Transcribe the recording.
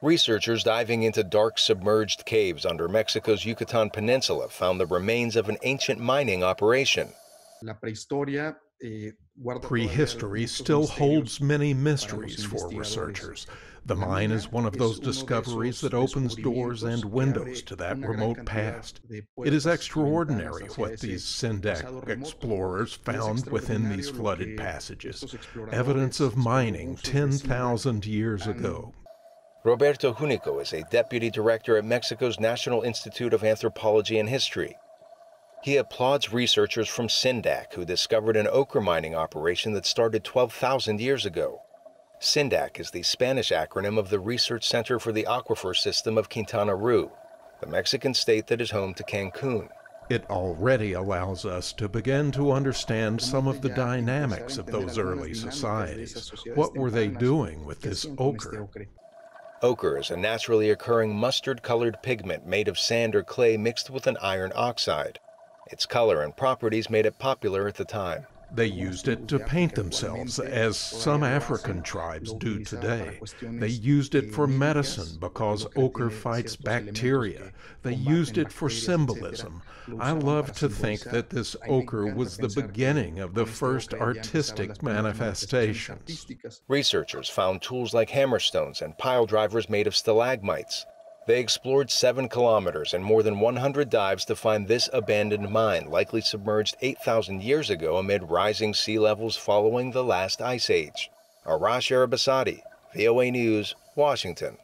Researchers diving into dark submerged caves under Mexico's Yucatan Peninsula found the remains of an ancient mining operation. Eh, Prehistory still holds many mysteries for researchers. The mine is one of those discoveries that opens doors and windows to that remote past. It is extraordinary what these CINDAQ explorers found within these flooded passages evidence of mining 10,000 years ago. Roberto Junco is a deputy director at Mexico's National Institute of Anthropology and History. He applauds researchers from CINDAQ who discovered an ochre mining operation that started 12,000 years ago. CINDAQ is the Spanish acronym of the Research Center for the Aquifer System of Quintana Roo, the Mexican state that is home to Cancun. It already allows us to begin to understand some of the dynamics of those early societies. What were they doing with this ochre? Ochre is a naturally occurring mustard colored pigment made of sand or clay mixed with an iron oxide. Its color and properties made it popular at the time. They used it to paint themselves, as some African tribes do today. They used it for medicine because ochre fights bacteria. They used it for symbolism. I love to think that this ochre was the beginning of the first artistic manifestations. Researchers found tools like hammerstones and pile drivers made of stalagmites. They explored seven kilometers and more than 100 dives to find this abandoned mine, likely submerged 8,000 years ago amid rising sea levels following the last ice age. Arash Arabasadi, VOA News, Washington.